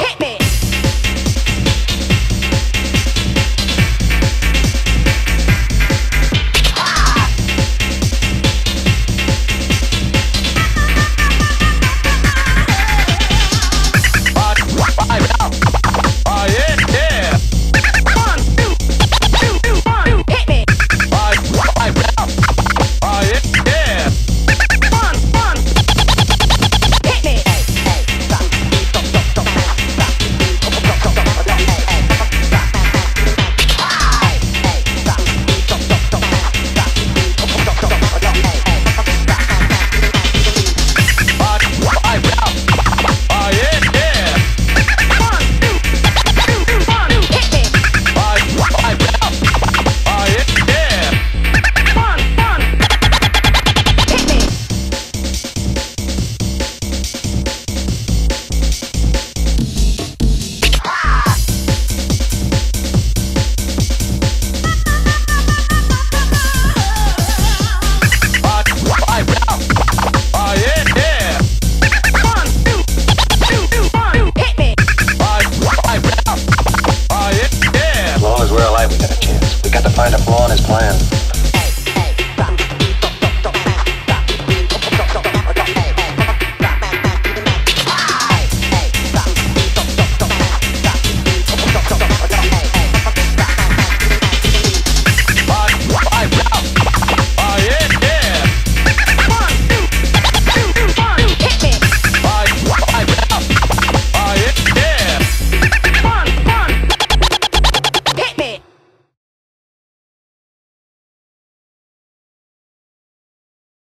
Hit me.